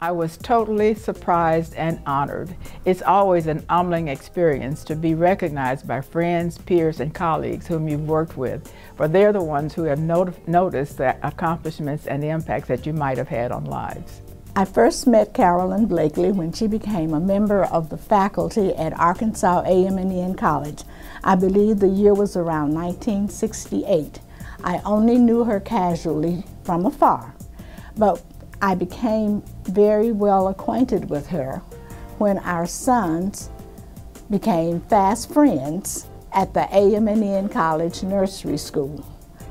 I was totally surprised and honored. It's always an humbling experience to be recognized by friends, peers, and colleagues whom you've worked with, for they're the ones who have not noticed the accomplishments and the impacts that you might have had on lives. I first met Carolyn Blakely when she became a member of the faculty at Arkansas A&M College. I believe the year was around 1968. I only knew her casually from afar, but I became very well acquainted with her when our sons became fast friends at the A&M College Nursery School.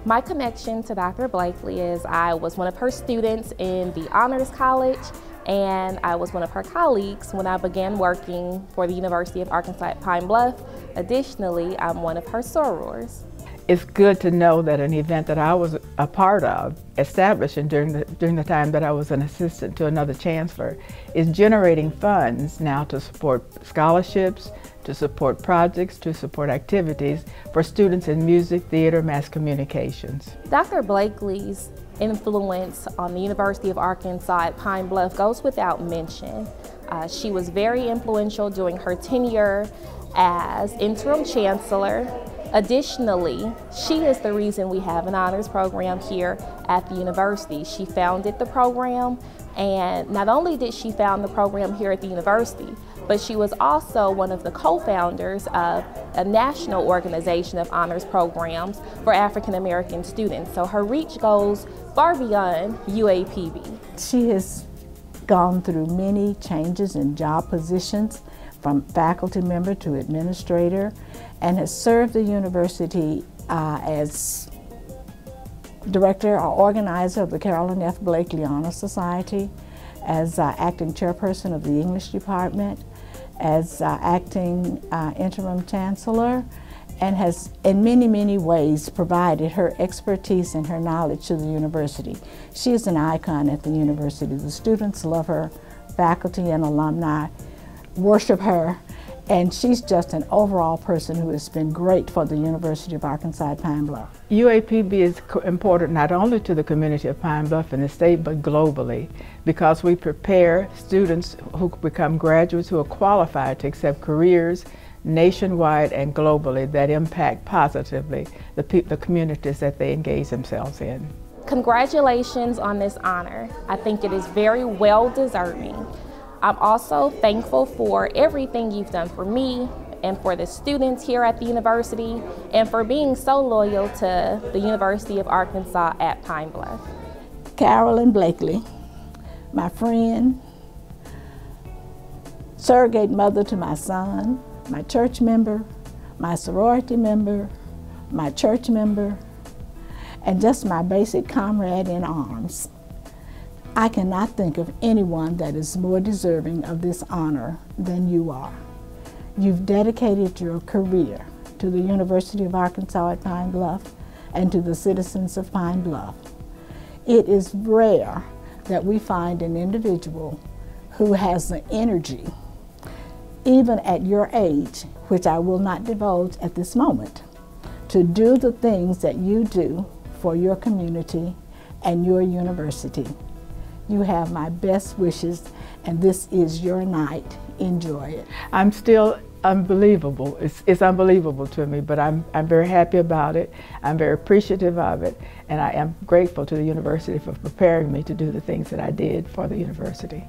My connection to Dr. Blakely is I was one of her students in the Honors College and I was one of her colleagues when I began working for the University of Arkansas at Pine Bluff. Additionally, I'm one of her sorors it's good to know that an event that I was a part of, establishing during the, during the time that I was an assistant to another chancellor, is generating funds now to support scholarships, to support projects, to support activities for students in music, theater, mass communications. Dr. Blakely's influence on the University of Arkansas at Pine Bluff goes without mention. Uh, she was very influential during her tenure as interim chancellor Additionally, she is the reason we have an honors program here at the university. She founded the program, and not only did she found the program here at the university, but she was also one of the co-founders of a national organization of honors programs for African American students. So her reach goes far beyond UAPB. She has gone through many changes in job positions from faculty member to administrator and has served the university uh, as director or organizer of the Carolyn F. Blakely Honor Society, as uh, acting chairperson of the English department, as uh, acting uh, interim chancellor, and has in many, many ways provided her expertise and her knowledge to the university. She is an icon at the university. The students love her, faculty and alumni worship her, and she's just an overall person who has been great for the University of Arkansas at Pine Bluff. UAPB is important not only to the community of Pine Bluff and the state, but globally, because we prepare students who become graduates who are qualified to accept careers nationwide and globally that impact positively the, the communities that they engage themselves in. Congratulations on this honor. I think it is very well deserving. I'm also thankful for everything you've done for me and for the students here at the university and for being so loyal to the University of Arkansas at Pine Bluff. Carolyn Blakely, my friend, surrogate mother to my son, my church member, my sorority member, my church member, and just my basic comrade in arms. I cannot think of anyone that is more deserving of this honor than you are. You've dedicated your career to the University of Arkansas at Pine Bluff and to the citizens of Pine Bluff. It is rare that we find an individual who has the energy, even at your age, which I will not divulge at this moment, to do the things that you do for your community and your university. You have my best wishes, and this is your night. Enjoy it. I'm still unbelievable. It's, it's unbelievable to me, but I'm, I'm very happy about it. I'm very appreciative of it, and I am grateful to the university for preparing me to do the things that I did for the university.